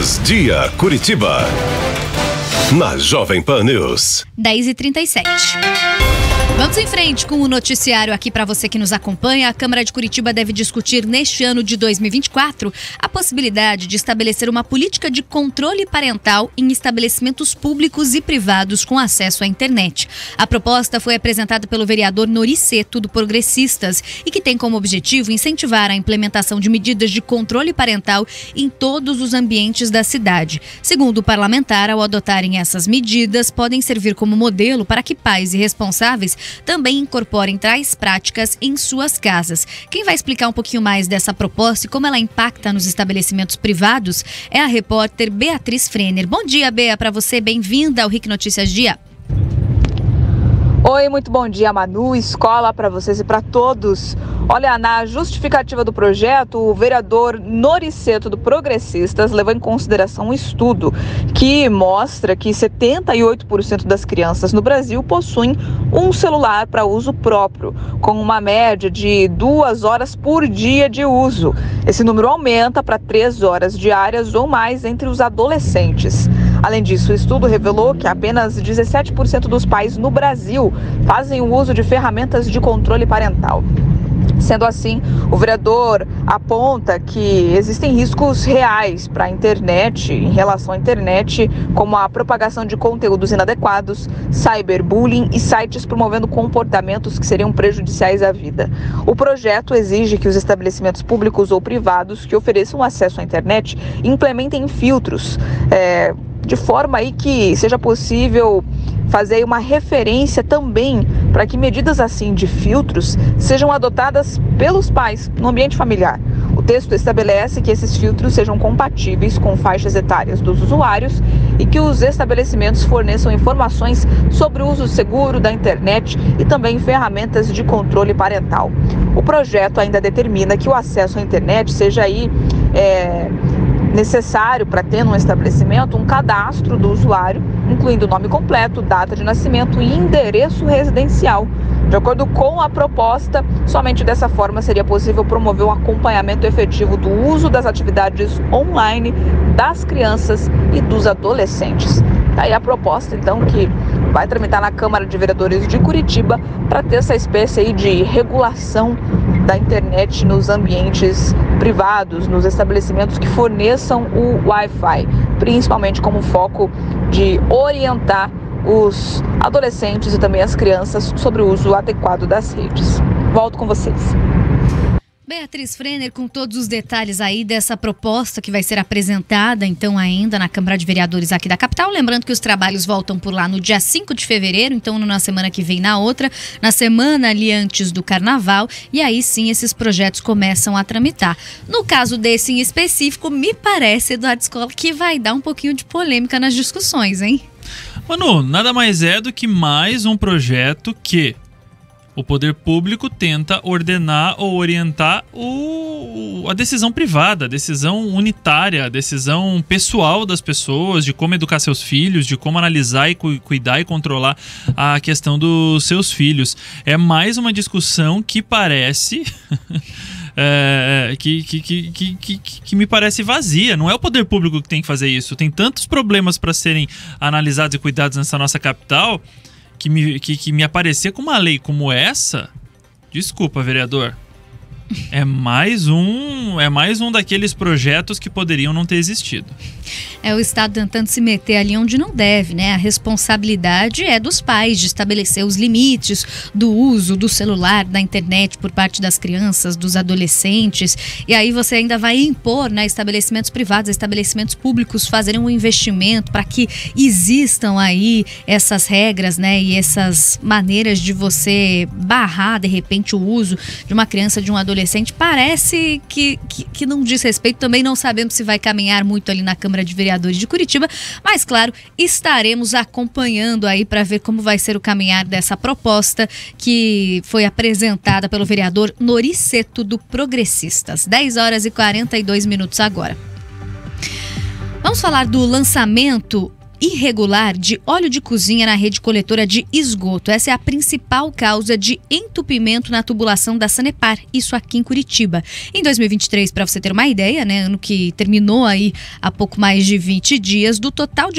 Dia Curitiba. Na Jovem Pan News. 10 e 37 Vamos em frente com o noticiário aqui para você que nos acompanha. A Câmara de Curitiba deve discutir neste ano de 2024 a possibilidade de estabelecer uma política de controle parental em estabelecimentos públicos e privados com acesso à internet. A proposta foi apresentada pelo vereador Noriceto do Progressistas e que tem como objetivo incentivar a implementação de medidas de controle parental em todos os ambientes da cidade. Segundo o parlamentar, ao adotarem essas medidas, podem servir como modelo para que pais e responsáveis também incorporem tais práticas em suas casas. Quem vai explicar um pouquinho mais dessa proposta e como ela impacta nos estabelecimentos privados é a repórter Beatriz Frener. Bom dia, Bea, para você. Bem-vinda ao RIC Notícias Dia. Oi, muito bom dia, Manu, escola para vocês e para todos. Olha, na justificativa do projeto, o vereador Noriceto do Progressistas levou em consideração um estudo que mostra que 78% das crianças no Brasil possuem um celular para uso próprio, com uma média de duas horas por dia de uso. Esse número aumenta para três horas diárias ou mais entre os adolescentes. Além disso, o estudo revelou que apenas 17% dos pais no Brasil fazem o uso de ferramentas de controle parental. Sendo assim, o vereador aponta que existem riscos reais para a internet, em relação à internet, como a propagação de conteúdos inadequados, cyberbullying e sites promovendo comportamentos que seriam prejudiciais à vida. O projeto exige que os estabelecimentos públicos ou privados que ofereçam acesso à internet implementem filtros. É, de forma aí que seja possível fazer uma referência também para que medidas assim de filtros sejam adotadas pelos pais no ambiente familiar. O texto estabelece que esses filtros sejam compatíveis com faixas etárias dos usuários e que os estabelecimentos forneçam informações sobre o uso seguro da internet e também ferramentas de controle parental. O projeto ainda determina que o acesso à internet seja aí é, necessário para ter num estabelecimento um cadastro do usuário, incluindo nome completo, data de nascimento e endereço residencial. De acordo com a proposta, somente dessa forma seria possível promover um acompanhamento efetivo do uso das atividades online das crianças e dos adolescentes. Tá aí a proposta, então, que vai tramitar na Câmara de Vereadores de Curitiba para ter essa espécie aí de regulação da internet nos ambientes privados, nos estabelecimentos que forneçam o Wi-Fi, principalmente como foco de orientar os adolescentes e também as crianças sobre o uso adequado das redes. Volto com vocês. Beatriz Frener, com todos os detalhes aí dessa proposta que vai ser apresentada, então, ainda na Câmara de Vereadores aqui da capital. Lembrando que os trabalhos voltam por lá no dia 5 de fevereiro, então, na semana que vem, na outra, na semana ali antes do carnaval, e aí sim esses projetos começam a tramitar. No caso desse em específico, me parece, Eduardo Escola, que vai dar um pouquinho de polêmica nas discussões, hein? Manu, nada mais é do que mais um projeto que o poder público tenta ordenar ou orientar o, a decisão privada, a decisão unitária, a decisão pessoal das pessoas, de como educar seus filhos, de como analisar e cu cuidar e controlar a questão dos seus filhos. É mais uma discussão que parece. É, que, que, que, que, que, me parece vazia. Não é o poder público que tem que fazer isso. Tem tantos problemas para serem analisados e cuidados nessa nossa capital que me, que, que me aparecer com uma lei como essa, desculpa, vereador. É mais um, é mais um daqueles projetos que poderiam não ter existido. É o Estado tentando se meter ali onde não deve, né? A responsabilidade é dos pais de estabelecer os limites do uso do celular, da internet por parte das crianças, dos adolescentes. E aí você ainda vai impor, né, estabelecimentos privados, estabelecimentos públicos fazerem um investimento para que existam aí essas regras, né, e essas maneiras de você barrar de repente o uso de uma criança, de um adolescente. Parece que, que, que não diz respeito. Também não sabemos se vai caminhar muito ali na Câmara de Vereadores de Curitiba, mas claro, estaremos acompanhando aí para ver como vai ser o caminhar dessa proposta que foi apresentada pelo vereador Noriceto do Progressistas. 10 horas e 42 minutos agora. Vamos falar do lançamento irregular de óleo de cozinha na rede coletora de esgoto. Essa é a principal causa de entupimento na tubulação da Sanepar, isso aqui em Curitiba. Em 2023, para você ter uma ideia, né, ano que terminou aí há pouco mais de 20 dias, do total de